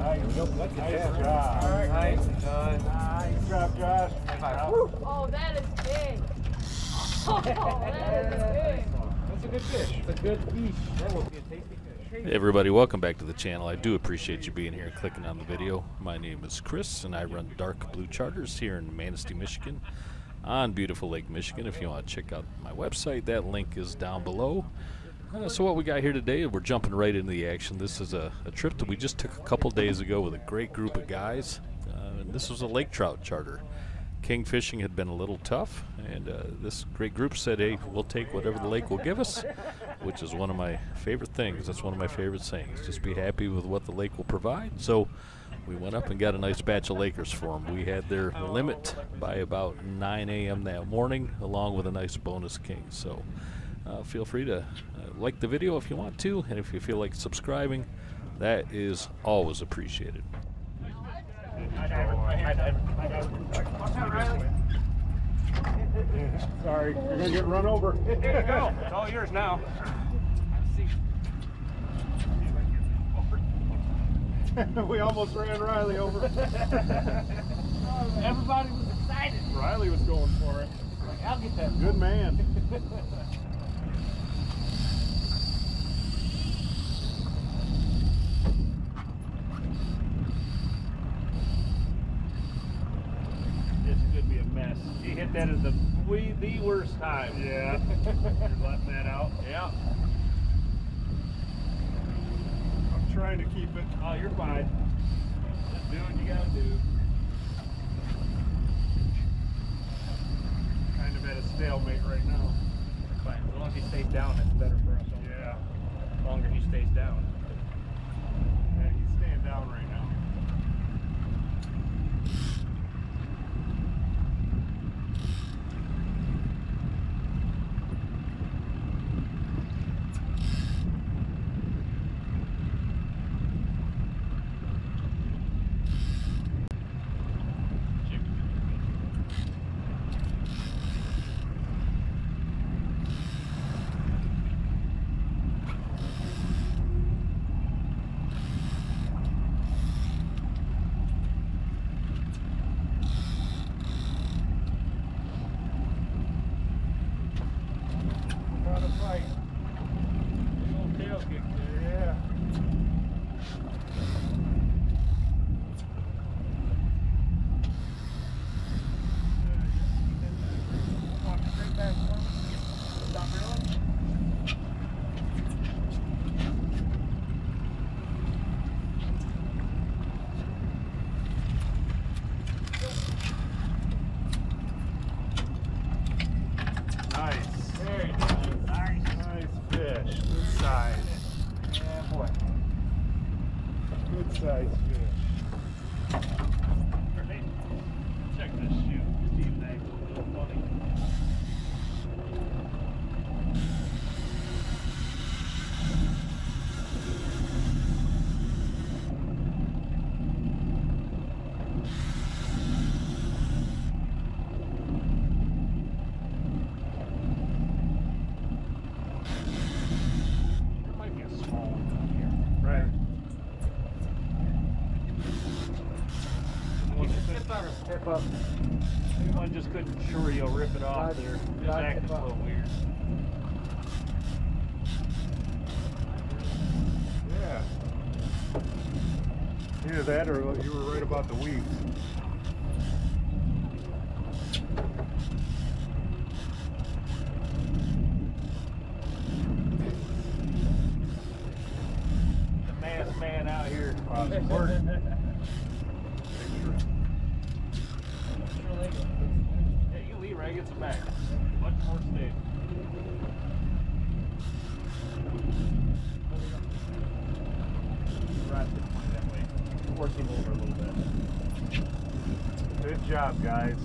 Nice job. Nice, John. Good job, Josh. Oh, that is big. Oh, that is a good fish. A good fish. That be a tasty fish. Everybody, welcome back to the channel. I do appreciate you being here and clicking on the video. My name is Chris and I run Dark Blue Charters here in Manistee, Michigan on beautiful Lake Michigan. If you want to check out my website, that link is down below. So what we got here today, we're jumping right into the action. This is a, a trip that we just took a couple days ago with a great group of guys. Uh, and this was a lake trout charter. King fishing had been a little tough, and uh, this great group said, "Hey, we'll take whatever the lake will give us," which is one of my favorite things. That's one of my favorite sayings. Just be happy with what the lake will provide. So we went up and got a nice batch of Lakers for them. We had their limit by about 9 a.m. that morning, along with a nice bonus king. So uh, feel free to uh, like the video if you want to, and if you feel like subscribing, that is always appreciated. Sorry, you're gonna get run over. Here you go. It's all yours now. we almost ran Riley over. Everybody was excited. Riley was going for it. Like, I'll get that. Good man. This could be a mess. You hit that at the we the worst time. Yeah. You're letting that out. Yeah. I'm trying to keep it. Oh, you're fine. Just do what you gotta do. Kind of at a stalemate right now. As long as he stays down, it's better for us. Yeah. The longer he stays down. Yeah, he's staying down right now. Out up. Maybe one just couldn't sure you'll rip it off there. Just acting a little weird. Yeah. Either that or you were right about the weeds. The man's man out here. Wow, it's work. Yeah, you get some back. Much more stable. Right that way. Force him over a little bit. Good job, guys.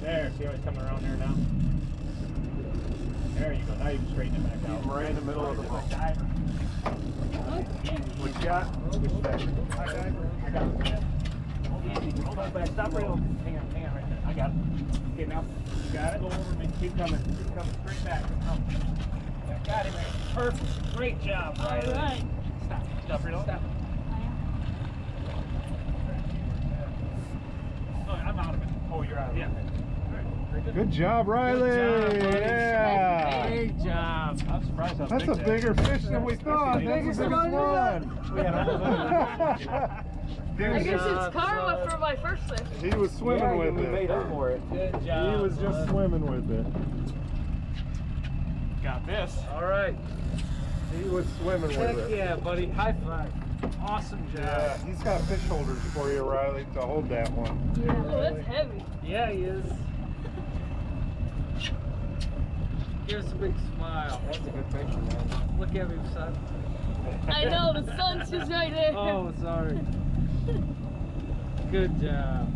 There, see how he's coming around there now? There you go. Now you can straighten it back out. Keep right in the middle of the boat. What you got? High diver. I got it. Hold on back. Stop reeling. Hang on, hang on right there. I got it. Okay, now got it. Go over me. Keep coming. Keep coming straight back. Come. Yeah, got it, man. Perfect. Great job. All right. right. Stop. Stop. Reload. Stop. Oh, I'm out of it. Oh, you're out of it. Yeah. Good, job, Riley! Good job, yeah! Great job! I'm surprised how That's big a bigger fish than we thought. Thank you for going one. He I guess job, it's karma son. for my first fish. he was swimming with it. made up for it. Good job. He was just bud. swimming with it. Got this. All right. He was swimming Heck with it. yeah, buddy. High five. Awesome job. Yeah, he's got fish holders for you, Riley, to hold that one. Oh, that's heavy. Yeah, he is. Give us a big smile. That's a good picture, man. Look at me, son. I know, the sun's just right there. Oh, sorry. Good job.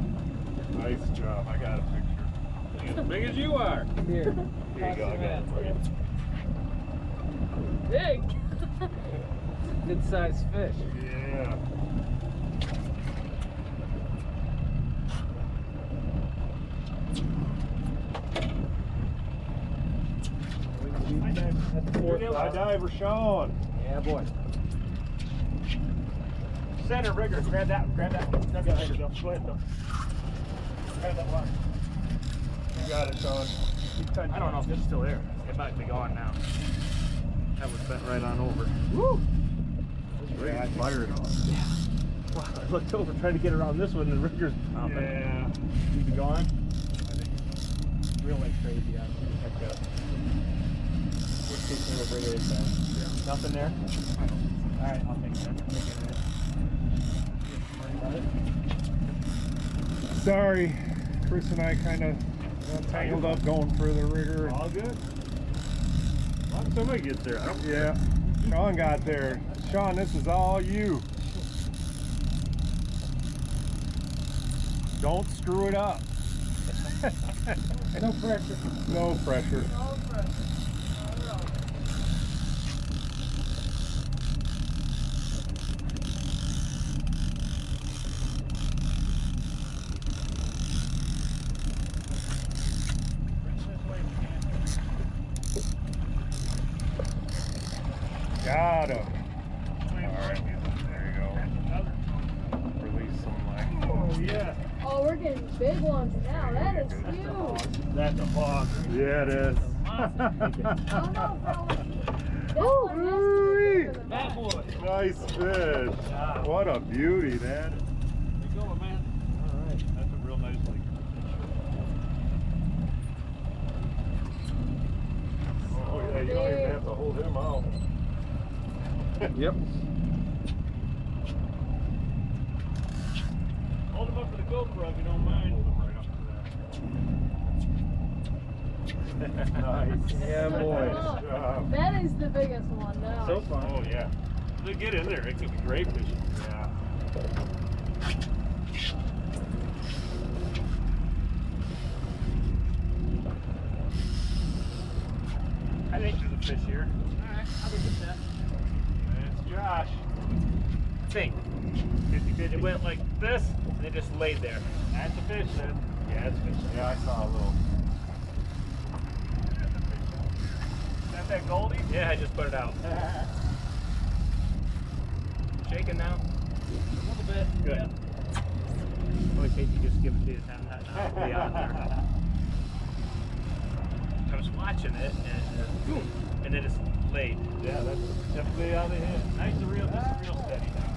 Nice job. I got a picture. As big as you are. Here. Here you go. I got it for you. Big. Good sized fish. Yeah. That's the fourth High diver Sean. Yeah, boy. Center rigger, grab that, grab that, grab that rigger, Bill. Go ahead, Bill. Grab that line. You got it, Sean. I don't know if it's still there. It might be gone now. That was bent right on over. Woo! Yeah, fire it on. Wow, I looked over trying to get around this one and the rigger's popping. Yeah. You be gone? Real like crazy out there. Heck up. Let's see if we'll bring it. Nothing there? Alright, I'll take that. I'll take it. Worry about it. Sorry, Chris and I kind of got tangled up going for the rigger. All good. As long as somebody gets there, I don't Yeah, Sean got there. Sean, this is all you. Don't screw it up. No pressure. No pressure. No pressure. Not at all. Got him. All right, there you go. Release some line. Oh, yeah. Oh, we're getting big ones now. That is huge. That's a hog. Yeah, it is. Oh, no. That Woo, one has to be woo-wee. bigger than That that. boy. nice fish. What a beauty, that. There you go, man. All right. That's a real nice lake. Oh yeah, you don't even have to hold him out. Yep. Hold him up for the GoPro if you don't mind. Nice. Yeah, boy. Nice. That is the biggest one though. So far. Oh yeah. They get in there. It could be great fishing. Yeah. I think there's a fish here. Alright, I'll go get that. It's Josh. Think. 50 50. It went like this, and it just laid there. That's a fish then. Yeah, it's a fish. Yeah, I saw a little. Is that Goldie? Yeah, I just put it out. Shaking now? A little bit. Good. Always hate to just give it to you and have that not be out there. I was watching it and, uh, boom, and it just laid. Yeah, that's definitely how they hit. Nice and real, just real steady now.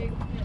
big.